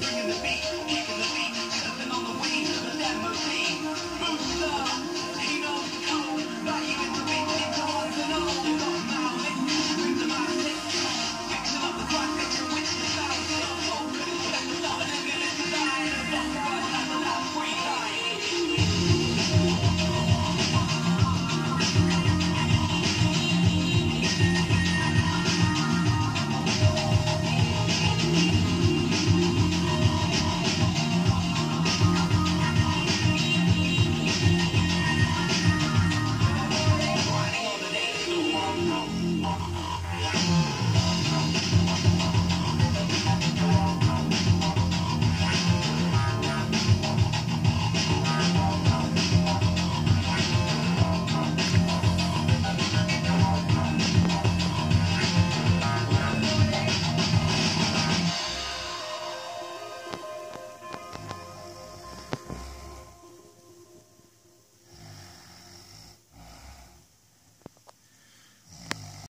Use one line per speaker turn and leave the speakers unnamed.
bringing the